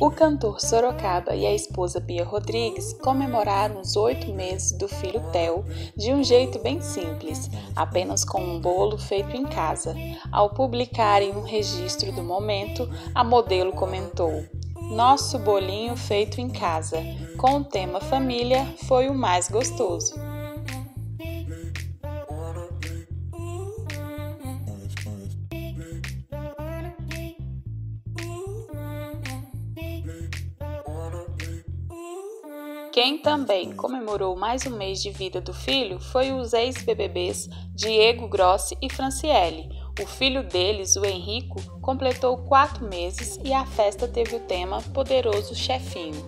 O cantor Sorocaba e a esposa Bia Rodrigues comemoraram os oito meses do filho Theo de um jeito bem simples, apenas com um bolo feito em casa. Ao publicarem um registro do momento, a modelo comentou: Nosso bolinho feito em casa, com o tema família, foi o mais gostoso. Quem também comemorou mais um mês de vida do filho foi os ex-BBBs Diego Grossi e Franciele. O filho deles, o Henrico, completou quatro meses e a festa teve o tema Poderoso Chefinho.